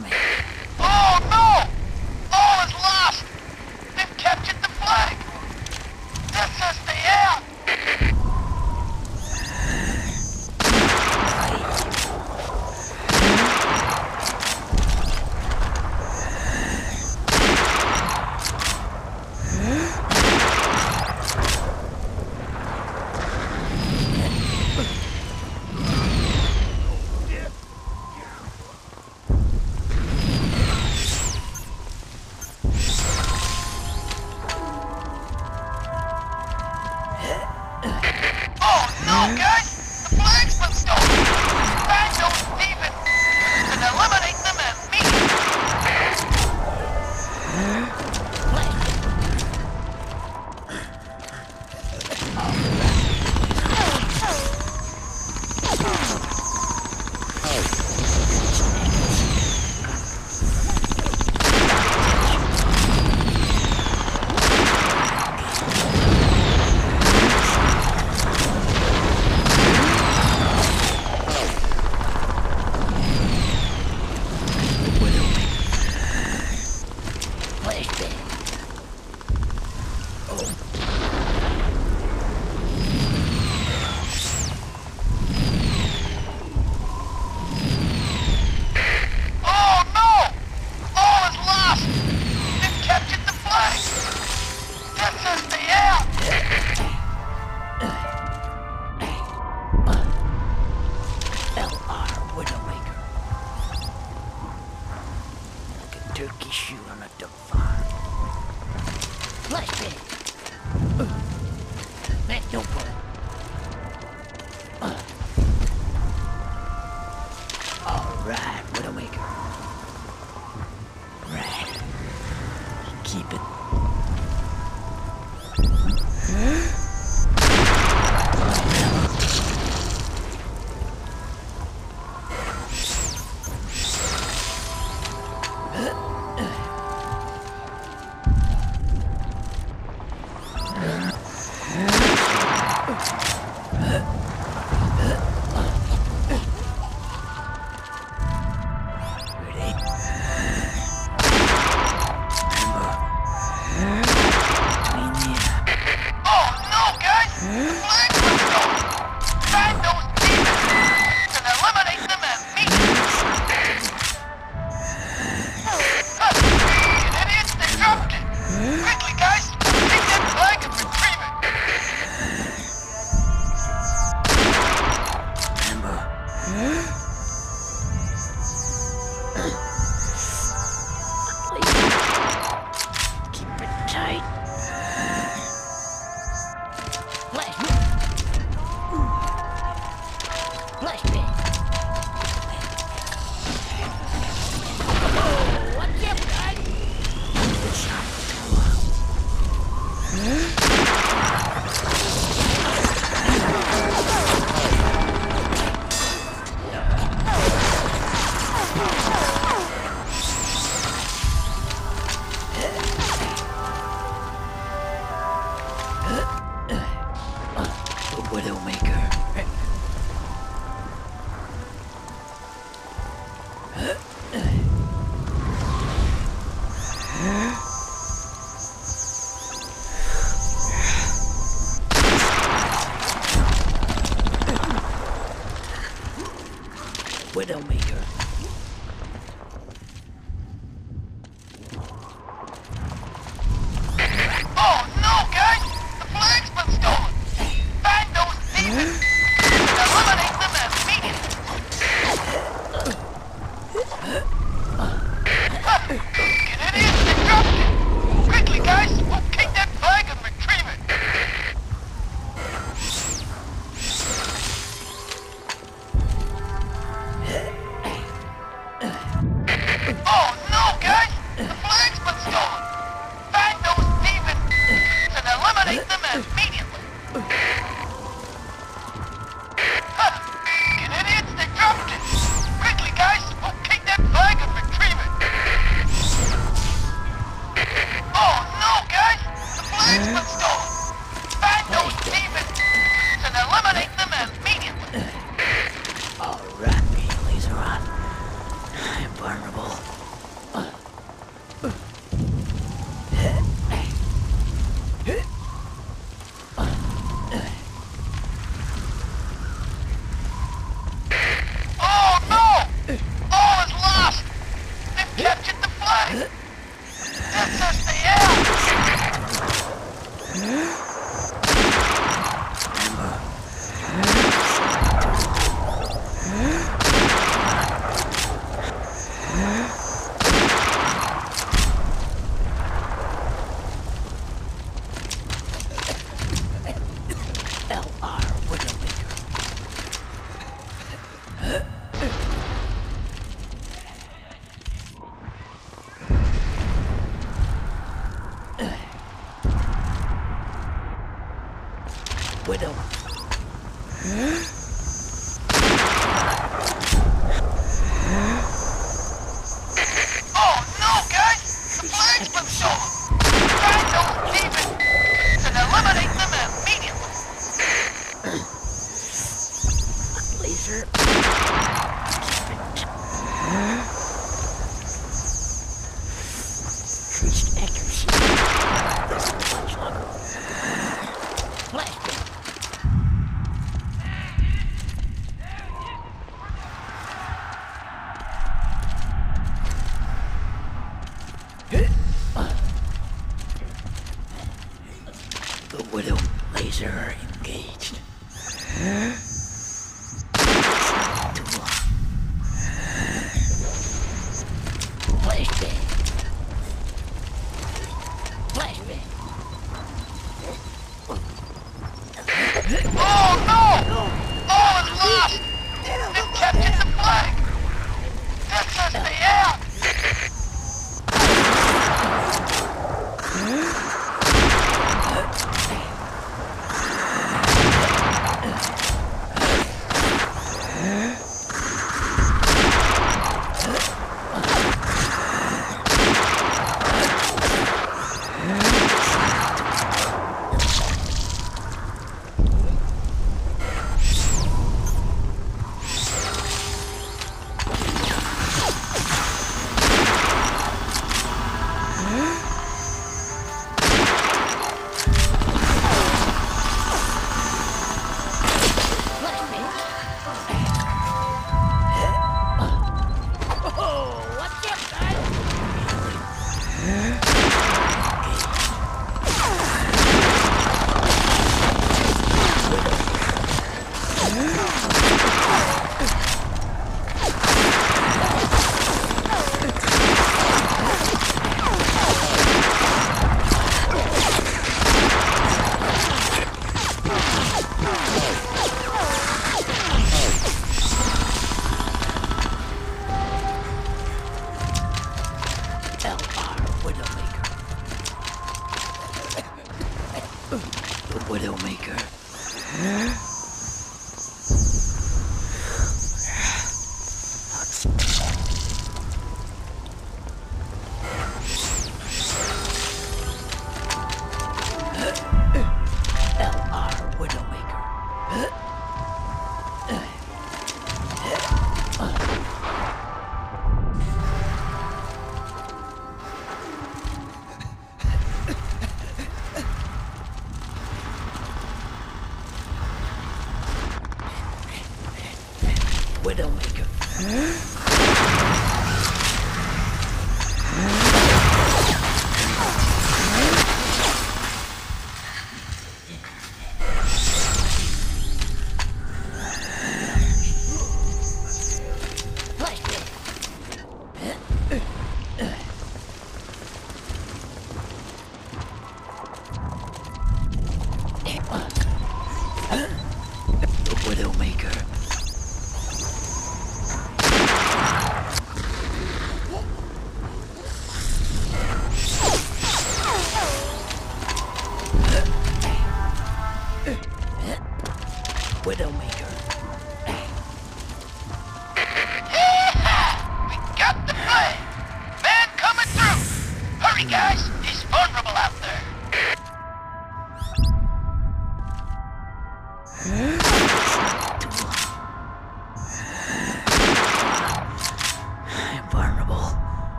some. Oh no! No, guys! Flashbang. Oh Widowmaker. Oh Widow.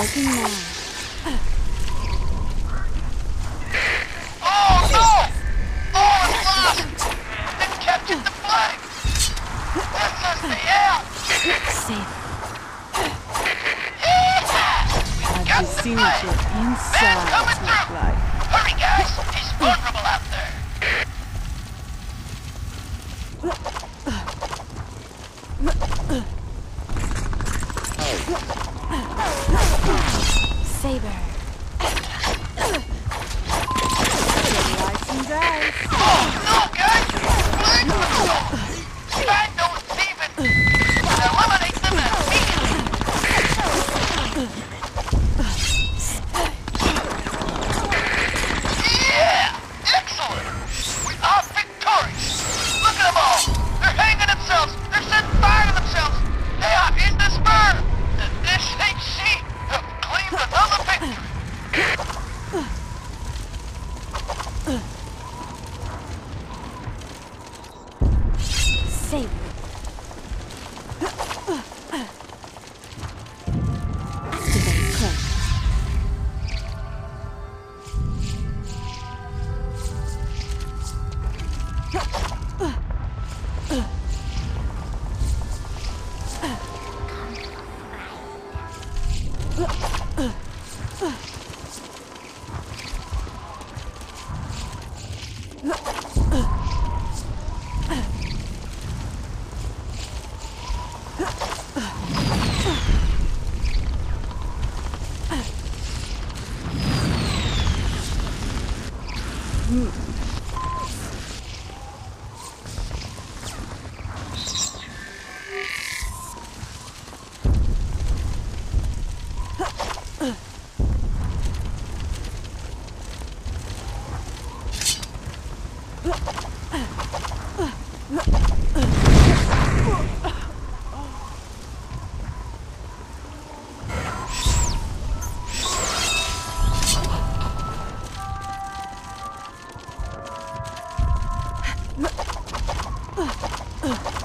Working now. Oh no! All is lost! They captured the flag! This is the end! Saber. Yeah! Have you seen what your insides look like? Hurry guys! He's vulnerable out there! Saber. Lights and dice. Saber. 嗯。Cloak. Saber.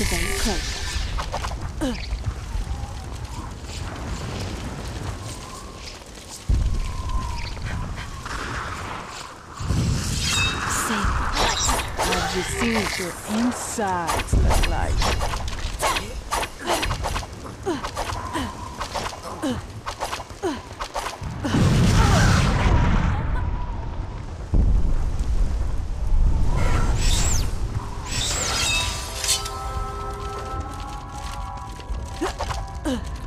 Activate you seen what your insides look like? We